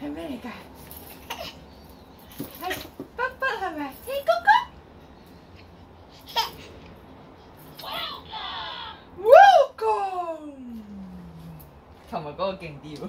系咩嚟噶？系北北系咪？四哥哥。Welcome。Welcome。琴日嗰个劲啲喎。